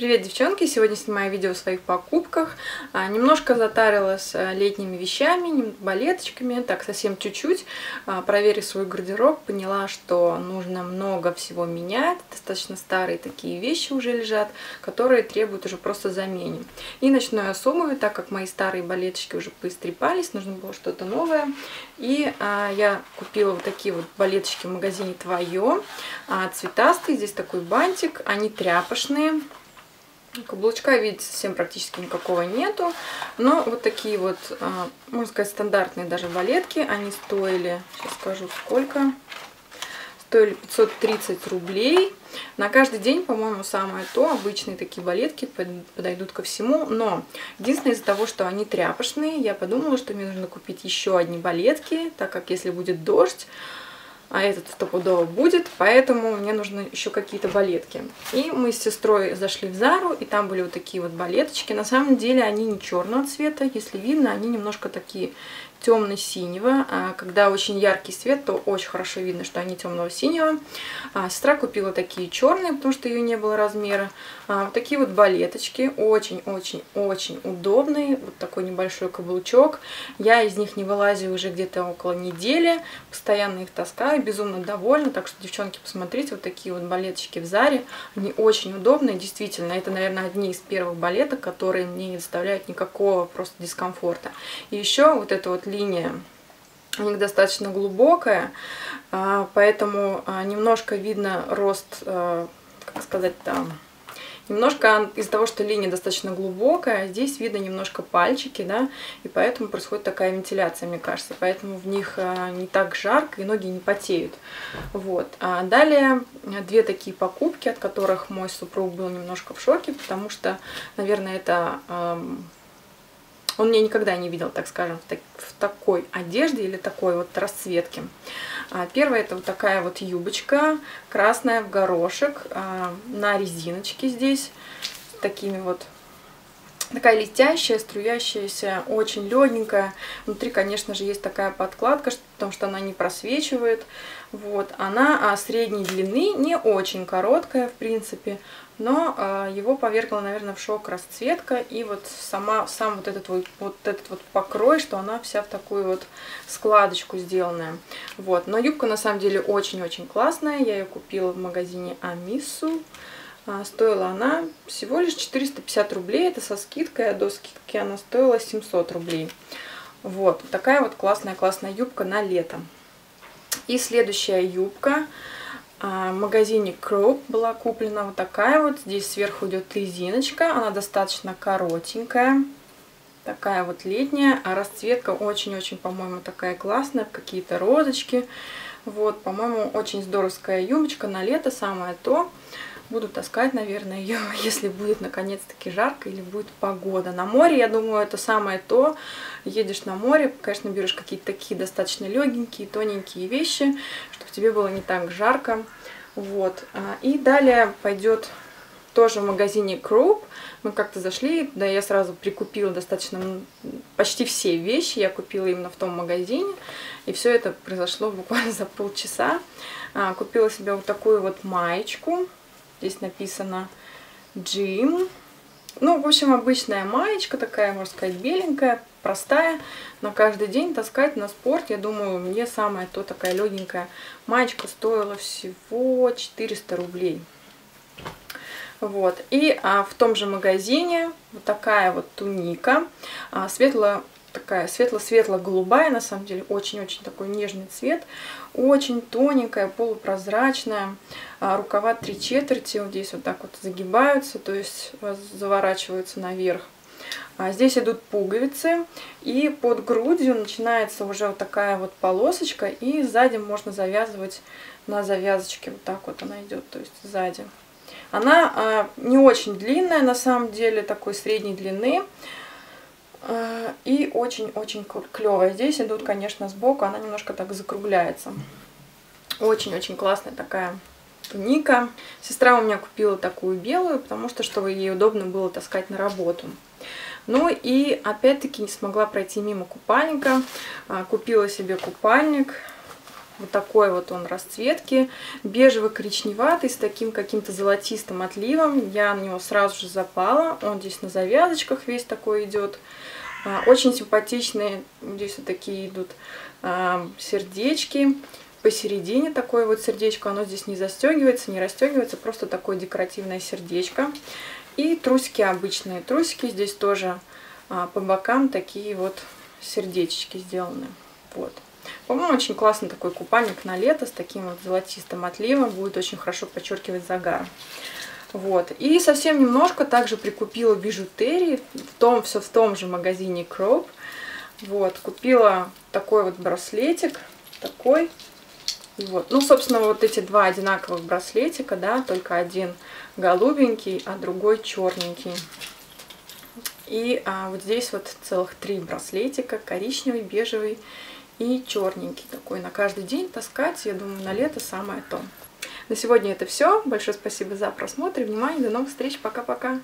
Привет, девчонки! Сегодня снимаю видео о своих покупках. А, немножко затарилась а, летними вещами, балеточками, так совсем чуть-чуть. А, проверив свой гардероб, поняла, что нужно много всего менять. Достаточно старые такие вещи уже лежат, которые требуют уже просто замены. И начну я с так как мои старые балеточки уже поистрепались, нужно было что-то новое. И а, я купила вот такие вот балеточки в магазине Твое, а, цветастые, здесь такой бантик, они тряпочные. Каблучка, видите, совсем практически никакого нету. Но вот такие вот, а, можно сказать, стандартные даже балетки. Они стоили, сейчас скажу сколько, стоили 530 рублей. На каждый день, по-моему, самое то. Обычные такие балетки подойдут ко всему. Но единственное, из-за того, что они тряпочные, я подумала, что мне нужно купить еще одни балетки, так как если будет дождь, а этот стопудово будет, поэтому мне нужны еще какие-то балетки. И мы с сестрой зашли в Зару, и там были вот такие вот балеточки. На самом деле они не черного цвета, если видно, они немножко такие темно-синего. А когда очень яркий свет, то очень хорошо видно, что они темного синего. А, сестра купила такие черные, потому что ее не было размера. А, вот такие вот балеточки, очень-очень-очень удобные. Вот такой небольшой каблучок. Я из них не вылазю уже где-то около недели. Постоянно их таскаю, безумно довольна. Так что, девчонки, посмотрите, вот такие вот балеточки в Заре. Они очень удобные, действительно. Это, наверное, одни из первых балеток, которые мне не доставляют никакого просто дискомфорта. И еще вот это вот линия у них достаточно глубокая, а, поэтому а, немножко видно рост, а, как сказать, там, немножко из-за того, что линия достаточно глубокая, здесь видно немножко пальчики, да, и поэтому происходит такая вентиляция, мне кажется, поэтому в них не так жарко и ноги не потеют. Вот. А далее две такие покупки, от которых мой супруг был немножко в шоке, потому что, наверное, это он меня никогда не видел, так скажем, в, так, в такой одежде или такой вот расцветке. А, первая это вот такая вот юбочка, красная в горошек, а, на резиночке здесь, такими вот такая летящая, струящаяся, очень легенькая. Внутри, конечно же, есть такая подкладка, потому что она не просвечивает. Вот. Она а, средней длины, не очень короткая, в принципе, но э, его повергла, наверное, в шок расцветка и вот сама, сам вот этот вот, вот этот вот покрой, что она вся в такую вот складочку сделанная. Вот, но юбка на самом деле очень-очень классная, я ее купила в магазине Амису. А, стоила она всего лишь 450 рублей, это со скидкой, а до скидки она стоила 700 рублей. Вот, такая вот классная-классная юбка на лето. И следующая юбка а, в магазине Кроп была куплена вот такая вот. Здесь сверху идет резиночка. Она достаточно коротенькая. Такая вот летняя. А расцветка очень-очень, по-моему, такая классная. Какие-то розочки. Вот, по-моему, очень здоровская юбочка на лето. Самое то. Буду таскать, наверное, ее, если будет наконец-таки жарко или будет погода. На море, я думаю, это самое то. Едешь на море, конечно, берешь какие-то такие достаточно легенькие, тоненькие вещи, чтобы тебе было не так жарко. Вот. А, и далее пойдет тоже в магазине Круп. Мы как-то зашли, да, я сразу прикупила достаточно, почти все вещи я купила именно в том магазине. И все это произошло буквально за полчаса. А, купила себе вот такую вот маечку Здесь написано Джим. Ну, в общем, обычная маечка такая, можно сказать, беленькая, простая. На каждый день таскать на спорт, я думаю, мне самая то такая легенькая маечка стоила всего 400 рублей. Вот. И а, в том же магазине вот такая вот туника, а, светло такая светло-светло-голубая, на самом деле очень-очень такой нежный цвет, очень тоненькая, полупрозрачная, а, рукава три четверти, вот здесь вот так вот загибаются, то есть заворачиваются наверх. А здесь идут пуговицы, и под грудью начинается уже вот такая вот полосочка, и сзади можно завязывать на завязочке, вот так вот она идет, то есть сзади. Она а, не очень длинная, на самом деле, такой средней длины, и очень-очень клевая. Здесь идут, конечно, сбоку, она немножко так закругляется. Очень-очень классная такая туника. Сестра у меня купила такую белую, потому что, чтобы ей удобно было таскать на работу. Ну и опять-таки не смогла пройти мимо купальника. А, купила себе купальник. Вот такой вот он расцветки, бежево-коричневатый, с таким каким-то золотистым отливом. Я на него сразу же запала. Он здесь на завязочках весь такой идет. А, очень симпатичные, здесь вот такие идут а, сердечки. Посередине такое вот сердечко, оно здесь не застегивается, не расстегивается, просто такое декоративное сердечко. И трусики обычные. Трусики здесь тоже а, по бокам такие вот сердечки сделаны. Вот. По-моему, очень классный такой купальник на лето с таким вот золотистым отливом. Будет очень хорошо подчеркивать загар. Вот. И совсем немножко также прикупила бижутерии. В том, все в том же магазине Кроп. Вот. Купила такой вот браслетик. Такой. Вот. Ну, собственно, вот эти два одинаковых браслетика, да, только один голубенький, а другой черненький. И а, вот здесь вот целых три браслетика, коричневый, бежевый и черненький такой. На каждый день таскать, я думаю, на лето самое то. На сегодня это все. Большое спасибо за просмотр и внимание. До новых встреч. Пока-пока.